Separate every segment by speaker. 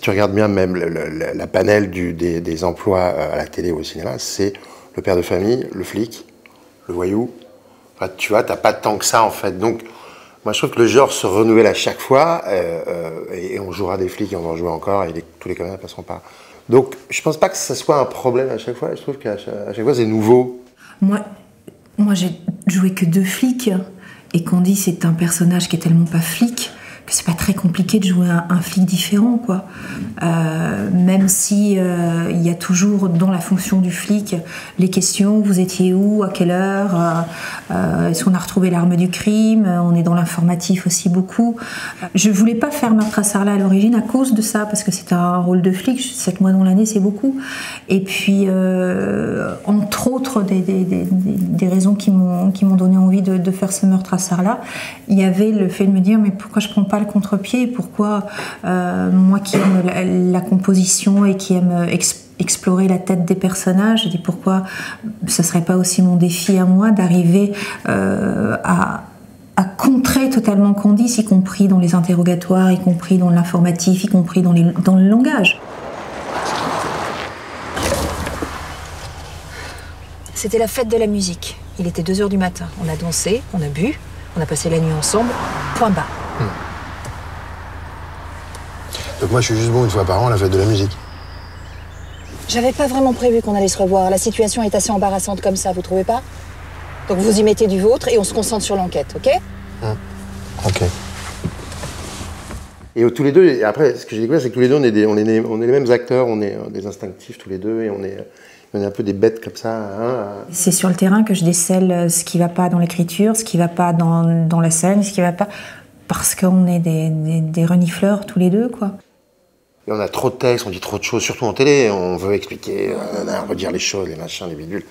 Speaker 1: si tu regardes bien même la panel des, emplois à la télé ou au cinéma, c'est le père de famille, le flic, le voyou. Tu vois, t'as pas tant que ça en fait. Donc, moi, je trouve que le genre se renouvelle à chaque fois, euh, euh, et on jouera des flics et on va en jouer encore, et tous les comédiens ne passeront pas. Donc, je pense pas que ce soit un problème à chaque fois. Je trouve qu'à chaque, fois, c'est nouveau.
Speaker 2: Moi, moi j'ai joué que deux flics, et Candy, c'est un personnage qui est tellement pas flic c'est pas très compliqué de jouer un, flic différent, quoi. Euh, même si euh, il y a toujours dans la fonction du flic les questions vous étiez où, à quelle heure, euh, est-ce qu'on a retrouvé l'arme du crime, on est dans l'informatif aussi beaucoup. Je voulais pas faire meurtre à Sarlat à l'origine à cause de ça, parce que c'est un rôle de flic, 7 mois dans l'année c'est beaucoup. Et puis, entre autres, des, raisons qui m'ont donné envie de, faire ce meurtre à Sarlat, il y avait le fait de me dire mais pourquoi je prends pas le contre-pied Pourquoi euh, moi qui aime la, la, composition et qui aime explorer la tête des personnages, je dis pourquoi ce serait pas aussi mon défi à moi d'arriver euh, à, à contrer totalement Candice, y compris dans les interrogatoires, y compris dans l'informatif, y compris dans, les, dans le langage.
Speaker 3: C'était la fête de la musique. Il était 2 heures du matin. On a dansé, on a bu, on a passé la nuit ensemble. Point bas. Hmm.
Speaker 1: Donc moi, je suis juste bon une fois par an à la fête de la musique.
Speaker 3: J'avais pas vraiment prévu qu'on allait se revoir. La situation est assez embarrassante comme ça, vous trouvez pas? Donc vous y mettez du vôtre et on se concentre sur l'enquête, ok?
Speaker 1: Mmh. Ok. Et tous les deux, et après, ce que j'ai découvert, c'est que tous les deux, on est, des, on, est, on est les mêmes acteurs, on est des instinctifs tous les deux, et on est, on est un peu des bêtes comme ça. Hein.
Speaker 2: C'est sur le terrain que je décèle ce qui va pas dans l'écriture, ce qui va pas dans, dans la scène, ce qui va pas. Parce qu'on est des, des, des renifleurs tous les deux, quoi.
Speaker 1: Et on a trop de textes, on dit trop de choses, surtout en télé. On veut expliquer, euh, redire les choses, les machins, les bidules.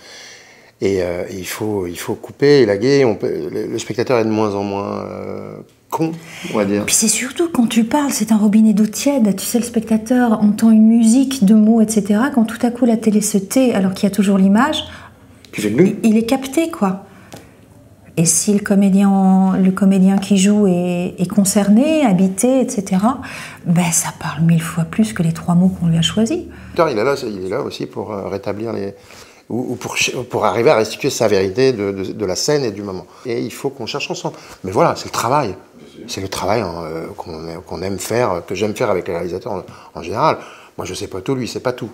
Speaker 1: Et, euh, et il, faut, il faut couper, élaguer. On peut, le, le, spectateur est de moins en moins euh, con, on va dire.
Speaker 2: Puis c'est surtout quand tu parles, c'est un robinet d'eau tiède. Tu sais, le spectateur entend une musique de mots, etc. Quand tout à coup la télé se tait, alors qu'il y a toujours l'image, il est capté, quoi. Et si le comédien, le comédien qui joue est, concerné, habité, etc., ben ça parle mille fois plus que les trois mots qu'on lui a choisis.
Speaker 1: Il est là, il est là aussi pour euh, rétablir les, ou, pour, pour, arriver à restituer sa vérité de, de, la scène et du moment. Et il faut qu'on cherche ensemble. Mais voilà, c'est le travail. C'est le travail hein, euh, qu'on qu aime faire, que j'aime faire avec les réalisateurs en, en, général. Moi, je sais pas tout, lui, c'est pas tout.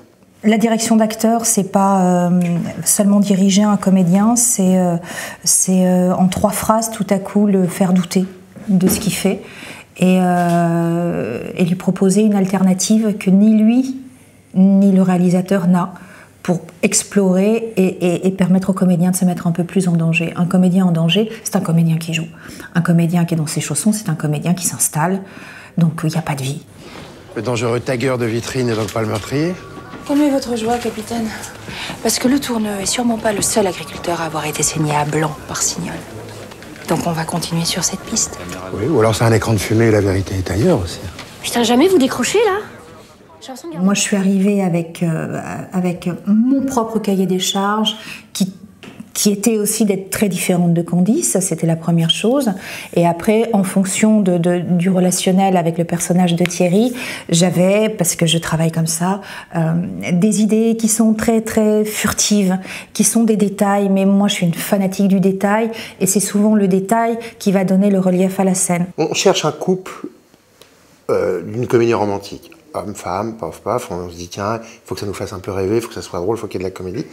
Speaker 2: La direction d'acteur, c'est pas euh, seulement diriger un comédien, c'est euh, euh, en trois phrases tout à coup le faire douter de ce qu'il fait et, lui proposer une alternative que ni lui ni le réalisateur n'a pour explorer et, et, et, permettre au comédien de se mettre un peu plus en danger. Un comédien en danger, c'est un comédien qui joue. Un comédien qui est dans ses chaussons, c'est un comédien qui s'installe. Donc il n'y a pas de vie.
Speaker 1: Le dangereux tagueur de vitrine n'est donc pas le meurtrier
Speaker 3: Calmez votre joie, capitaine. Parce que le tourneux est sûrement pas le seul agriculteur à avoir été saigné à blanc par Signol. Donc on va continuer sur cette piste.
Speaker 1: Oui, ou alors c'est un écran de fumée et la vérité est ailleurs aussi.
Speaker 3: Putain, jamais vous décrochez là
Speaker 2: Moi, je suis arrivée avec, euh, avec mon propre cahier des charges qui qui était aussi d'être très différente de Candice, c'était la première chose. Et après, en fonction du relationnel avec le personnage de Thierry, j'avais, parce que je travaille comme ça, euh, des idées qui sont très très furtives, qui sont des détails, mais moi je suis une fanatique du détail, et c'est souvent le détail qui va donner le relief à la scène.
Speaker 1: On cherche un couple euh, d'une comédie romantique homme-femme, paf, paf, on se dit tiens, il faut que ça nous fasse un peu rêver, il faut que ça soit drôle, il faut qu'il y ait de la comédie.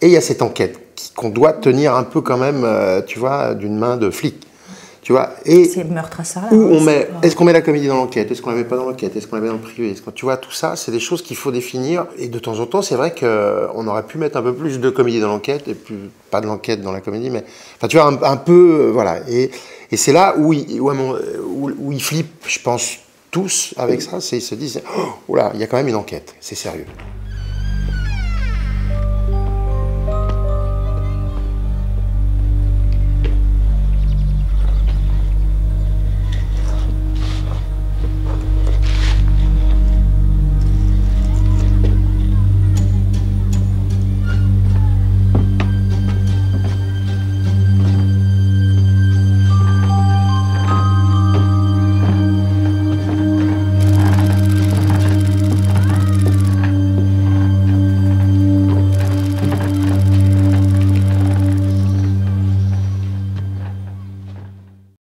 Speaker 1: Et il y a cette enquête qu'on doit tenir un peu quand même, euh, tu vois, d'une main de flic. Tu vois, et
Speaker 2: c'est meurtre à ça.
Speaker 1: Où on met, est-ce qu'on met la comédie dans l'enquête Est-ce qu'on la met pas dans l'enquête Est-ce qu'on la met dans le privé est Tu vois, tout ça, c'est des choses qu'il faut définir. Et de temps en temps, c'est vrai qu'on aurait pu mettre un peu plus de comédie dans l'enquête et plus pas de l'enquête dans la comédie, mais enfin, tu vois, un, un peu, euh, voilà. Et, et c'est là où il, où, où il flippe, je pense, tous avec ça, ils se disent, oh là, il y a quand même une enquête, c'est sérieux.